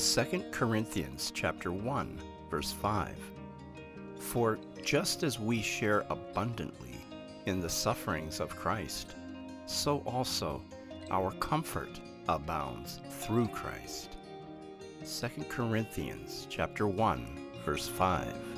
2 Corinthians chapter 1 verse 5 For just as we share abundantly in the sufferings of Christ so also our comfort abounds through Christ. 2 Corinthians chapter 1 verse 5